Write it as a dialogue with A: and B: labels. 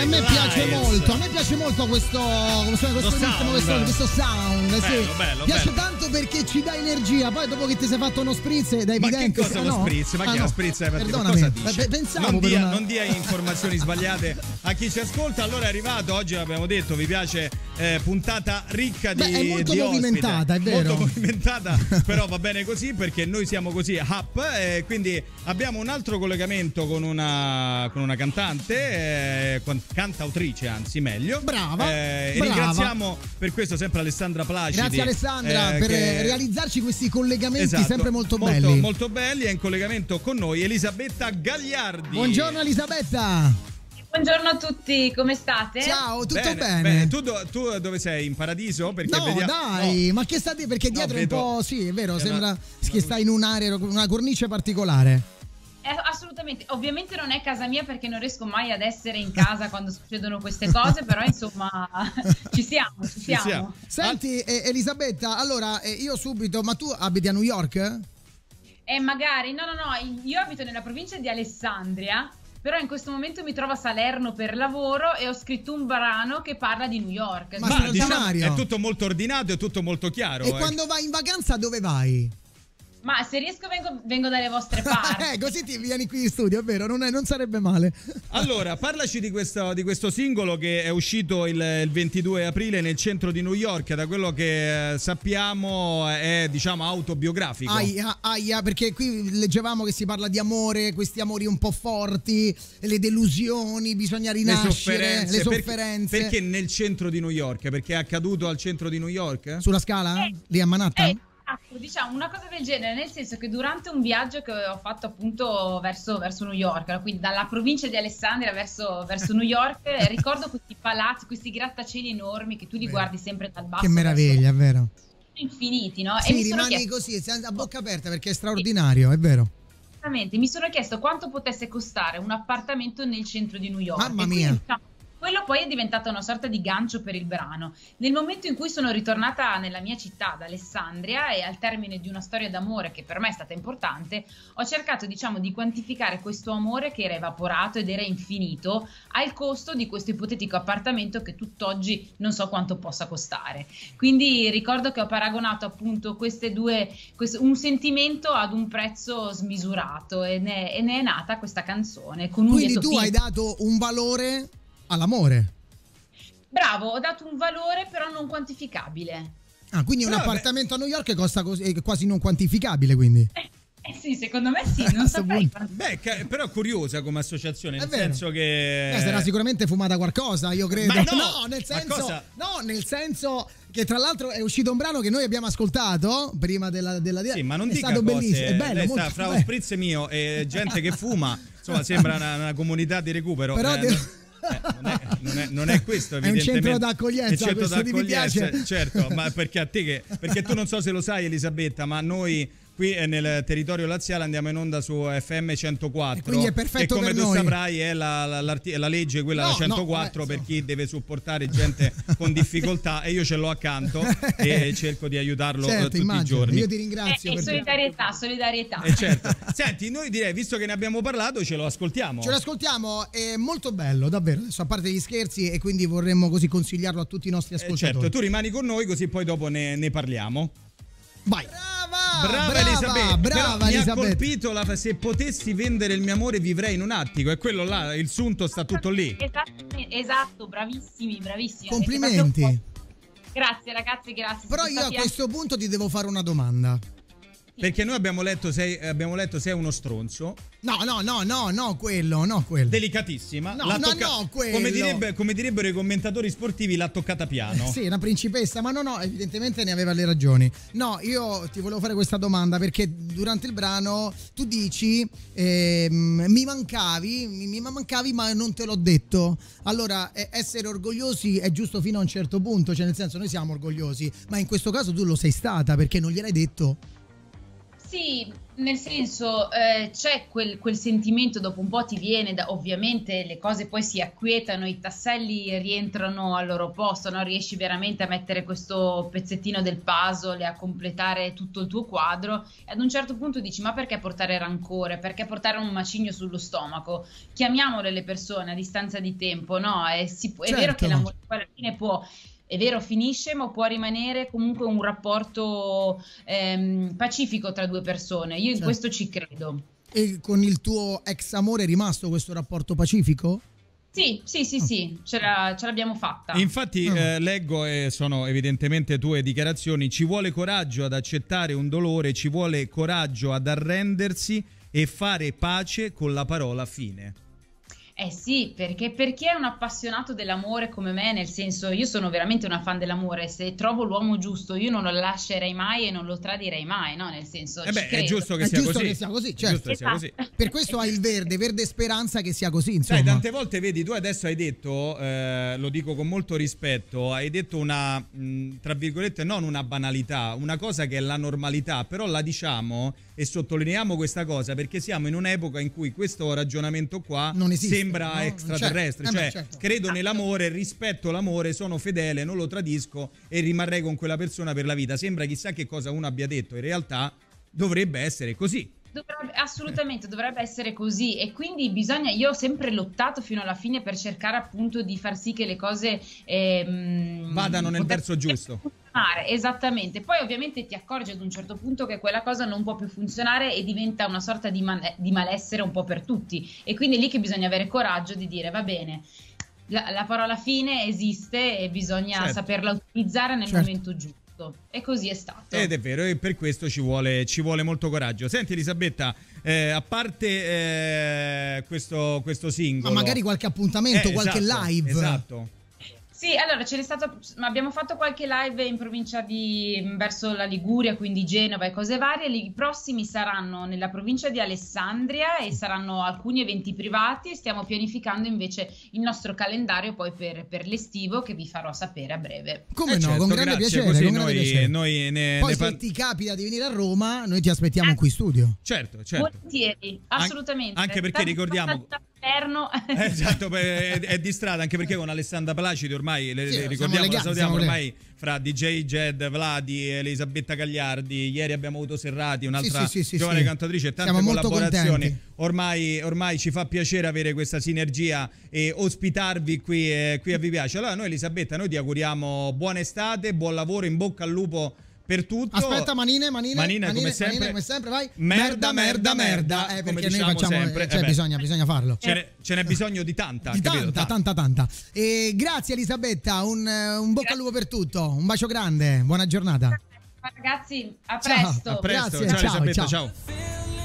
A: a me piace molto, a me piace molto questo, questo, questo ritmo,
B: sound.
A: questo, questo sound. sì.
B: Bello, bello,
A: piace
B: bello.
A: tanto perché ci dà energia. Poi dopo che ti sei fatto uno spritz è
B: Ma
A: evidente
B: che cosa lo
A: no?
B: spritz? Ma
A: Ah,
B: che
A: no.
B: spritz è te?
A: Perdonami,
B: Cosa
A: pensavo
B: non, dia,
A: una-
B: non dia informazioni sbagliate a chi ci ascolta. Allora è arrivato, oggi abbiamo detto, vi piace eh, puntata ricca di
A: Beh, è molto
B: di ospite.
A: movimentata, è vero.
B: Molto movimentata, però va bene così perché noi siamo così up e quindi abbiamo un altro collegamento con una, con una cantante, eh, cantautrice anzi meglio.
A: Brava,
B: Eh, e
A: brava.
B: ringraziamo per questo sempre Alessandra Placidi.
A: Grazie Alessandra
B: eh,
A: per
B: che-
A: realizzarci questi collegamenti
B: Esatto,
A: sempre molto,
B: molto,
A: belli.
B: molto belli. È in collegamento con noi Elisabetta Gagliardi.
A: Buongiorno Elisabetta.
C: Buongiorno a tutti, come state?
A: Ciao, tutto
B: Bene,
A: bene?
B: bene. Tu, do- tu dove sei? In paradiso? Perché
A: No,
B: vediamo-
A: dai,
B: no.
A: ma che sta di? Perché
B: No,
A: dietro è
B: vedo-
A: un po'. Sì, è vero,
B: È
A: sembra
B: una-
A: che sta in un'area, una cornice particolare.
C: Eh, assolutamente, ovviamente non è casa mia perché non riesco mai ad essere in casa quando succedono queste cose, però insomma ci siamo, ci siamo.
B: siamo.
A: Senti, eh, Elisabetta, allora eh, io subito, ma tu abiti a New York?
C: E magari, no, no, no, io abito nella provincia di Alessandria, però in questo momento mi trovo a Salerno per lavoro e ho scritto un brano che parla di New York.
A: Ma
B: Ma diciamo, è tutto molto ordinato, è tutto molto chiaro.
A: E
B: eh.
A: quando vai in vacanza dove vai?
C: Ma se riesco vengo, vengo dalle vostre parti.
A: eh, così ti vieni qui in studio, è vero, non, è- non sarebbe male.
B: Allora, parlaci di questo, di questo singolo che è uscito il, il 22 aprile nel centro di New York. Da quello che eh, sappiamo è, diciamo, autobiografico.
A: Aia, aia, perché qui leggevamo che si parla di amore, questi amori un po' forti, le delusioni, bisogna
B: le
A: rinascere,
B: sofferenze,
A: le
B: perché-
A: sofferenze.
B: Perché, nel centro di New York? Perché è accaduto al centro di New York?
A: Sulla scala?
C: Eh,
A: Lì a Manhattan?
C: Eh, diciamo una cosa del genere, nel senso che durante un viaggio che ho fatto appunto verso, verso New York, quindi dalla provincia di Alessandria verso, verso New York, ricordo questi palazzi, questi grattacieli enormi che tu li
A: Vero.
C: guardi sempre dal basso.
A: che meraviglia, è vero.
C: infiniti, no? e
A: Sì,
C: mi sono
A: rimani
C: chiesto,
A: così, a bocca aperta perché è straordinario, è vero.
C: esattamente, mi sono chiesto quanto potesse costare un appartamento nel centro di New York.
A: Mamma
C: E quindi,
A: mia.
C: diciamo, quello poi è diventato una sorta di gancio per il brano. Nel momento in cui sono ritornata nella mia città, ad Alessandria, e al termine di una storia d'amore che per me è stata importante, ho cercato, diciamo, di quantificare questo amore che era evaporato ed era infinito al costo di questo ipotetico appartamento che tutt'oggi non so quanto possa costare. Quindi ricordo che ho paragonato appunto queste due, questo- un sentimento ad un prezzo smisurato e ne, e ne è nata questa canzone.
A: Quindi tu hai
C: fine.
A: dato un valore all'amore.
C: Bravo, ho dato un valore però non quantificabile.
A: Ah, quindi un
B: Però,
A: appartamento a New York costa così- è quasi non quantificabile, quindi.
C: Eh, eh sì, secondo me sì, non saprei.
A: punto.
B: Beh, ca- però curiosa come associazione,
A: È
B: nel
A: vero.
B: senso che...
A: Eh, sarà sicuramente fumata qualcosa, io credo.
B: Ma no!
A: nel senso, no, nel senso che tra l'altro è uscito un brano che noi abbiamo ascoltato prima della, della
B: Sì, ma non
A: è
B: dica
A: stato
B: cose.
A: bellissimo, è bello,
B: Lei sta
A: molto
B: fra lo
A: bello.
B: spritz mio e gente che fuma, insomma, sembra una, una comunità di recupero.
A: Però
B: Eh,
A: de-
B: no- eh, non, è, non è- non è questo,
A: È un centro d'accoglienza,
B: centro d'accoglienza, certo, ma perché a te che perché tu non so se lo sai Elisabetta, ma noi qui eh, nel territorio laziale andiamo in onda su FM 104
A: E quindi è perfetto
B: e come
A: per
B: tu
A: noi.
B: saprai è la, la- la legge quella
A: No,
B: da
A: no,
B: 104
A: eh,
B: per chi deve supportare gente con difficoltà e io ce l'ho accanto e cerco di aiutarlo eh,
A: certo,
B: tutti i
A: immagino.
B: giorni
A: Io ti
C: Eh,
A: ringrazio.
C: eh,
A: perché-
C: solidarietà, solidarietà.
B: eh certo. Senti, noi direi, visto che ne abbiamo parlato, ce lo ascoltiamo.
A: Ce l'ascoltiamo, è molto bello, davvero. Adesso a parte gli scherzi, e quindi vorremmo così consigliarlo a tutti i nostri
B: Eh,
A: ascoltatori.
B: certo, tu rimani con noi così poi dopo ne, ne parliamo.
A: Vai. Brava!
B: Brava,
A: brava,
B: Elisabetta.
A: Brava
B: Però mi ha
A: Elisabetta.
B: colpito la se potessi vendere il mio amore vivrei in un attico. E quello là, il sunto sta tutto lì.
C: Esatto, esatto, bravissimi, bravissimi.
A: Complimenti.
C: Grazie ragazzi, grazie.
A: Però io a questo punto ti devo fare una domanda.
B: Perché noi abbiamo letto sei, abbiamo letto sei uno stronzo.
A: No, no, no, no, no, quello, no, quello.
B: Delicatissima.
A: No, no,
B: tocca-
A: no, quello.
B: Come, direbbe- come direbbero i commentatori sportivi, l'ha toccata piano.
A: Sì, una principessa, ma no, no, evidentemente ne aveva le ragioni. No, io ti volevo fare questa domanda perché durante il brano tu dici ehm, mi mancavi, mi, mi mancavi ma non te l'ho detto. Allora, eh, essere orgogliosi è giusto fino a un certo punto, cioè nel senso noi siamo orgogliosi, ma in questo caso tu lo sei stata perché non gliel'hai detto.
C: Sì, nel senso eh, c'è quel, quel, sentimento, dopo un po' ti viene, da, ovviamente le cose poi si acquietano, i tasselli rientrano al loro posto, no? riesci veramente a mettere questo pezzettino del puzzle e a completare tutto il tuo quadro e ad un certo punto dici ma perché portare rancore, perché portare un macigno sullo stomaco? Chiamiamole le persone a distanza di tempo, no? E si, è certo. vero che l'amore alla fine può è vero, finisce, ma può rimanere comunque un rapporto ehm, pacifico tra due persone. Io in certo. questo ci credo.
A: E con il tuo ex amore è rimasto questo rapporto pacifico?
C: Sì, sì, sì, sì, ce, la, ce l'abbiamo fatta.
B: Infatti oh. eh, leggo e sono evidentemente tue dichiarazioni, ci vuole coraggio ad accettare un dolore, ci vuole coraggio ad arrendersi e fare pace con la parola fine.
C: Eh sì, perché per chi è un appassionato dell'amore come me, nel senso io sono veramente una fan dell'amore, se trovo l'uomo giusto io non lo lascerei mai e non lo tradirei mai, no? Nel senso...
B: Eh beh, è giusto che, è sia,
A: giusto
B: così.
A: che sia così. Certo. Sia così. Per questo hai il verde, verde speranza che sia così, insomma.
B: Sai, tante volte vedi, tu adesso hai detto, eh, lo dico con molto rispetto, hai detto una, mh, tra virgolette, non una banalità, una cosa che è la normalità, però la diciamo e sottolineiamo questa cosa perché siamo in un'epoca in cui questo ragionamento qua esiste, sembra no? extraterrestre, certo. cioè eh certo. credo nell'amore, rispetto l'amore, sono fedele, non lo tradisco e rimarrei con quella persona per la vita. Sembra chissà che cosa uno abbia detto, in realtà dovrebbe essere così.
C: Dovrebbe, assolutamente dovrebbe essere così e quindi bisogna, io ho sempre lottato fino alla fine per cercare appunto di far sì che le cose ehm,
B: vadano nel verso giusto.
C: Funzionare, esattamente, poi ovviamente ti accorgi ad un certo punto che quella cosa non può più funzionare e diventa una sorta di, man- di malessere un po' per tutti e quindi è lì che bisogna avere coraggio di dire va bene, la, la parola fine esiste e bisogna certo. saperla utilizzare nel certo. momento giusto e così è stato.
B: Ed è vero, e per questo ci vuole, ci vuole molto coraggio. Senti Elisabetta, eh, a parte eh, questo, questo, singolo...
A: Ma magari qualche appuntamento, eh, qualche
B: esatto,
A: live.
B: Esatto.
C: Sì, allora c'è stato, abbiamo fatto qualche live in provincia di verso la Liguria, quindi Genova e cose varie. I prossimi saranno nella provincia di Alessandria e saranno alcuni eventi privati. Stiamo pianificando invece il nostro calendario poi per, per l'estivo che vi farò sapere a breve.
A: Come eh no, certo, con grande grazie, piacere. Con grande noi, piacere. noi ne, poi ne se ti capita di venire a Roma, noi ti aspettiamo eh. qui in studio.
B: Certo, certo.
C: Volentieri, assolutamente.
B: An- anche perché ricordiamo esatto, è, è, di strada anche perché con Alessandra Placidi ormai le, sì, ricordiamo, legati, la salutiamo ormai fra DJ Jed, Vladi, Elisabetta Cagliardi. Ieri abbiamo avuto Serrati, un'altra sì, sì, giovane cantatrice e tante Siamo collaborazioni. Ormai, ormai, ci fa piacere avere questa sinergia e ospitarvi qui, eh, qui a Vi Piace. Allora, noi, Elisabetta, noi ti auguriamo buona estate, buon lavoro, in bocca al lupo per tutto.
A: Aspetta, manine, manine,
B: manine, manine come, sempre.
A: Manine, come sempre, vai.
B: Merda, merda, merda.
A: Eh, perché diciamo noi facciamo, sempre. Cioè, eh bisogna, bisogna, farlo.
B: Ce n'è, ce n'è, bisogno di tanta.
A: Di capito? tanta, tanta, tanta. E grazie Elisabetta, un, un bocca al lupo per tutto. Un bacio grande, buona giornata.
C: Ragazzi, a presto.
B: Ciao, a presto.
A: Grazie,
B: ciao,
A: ciao
B: Elisabetta,
A: ciao.
B: ciao.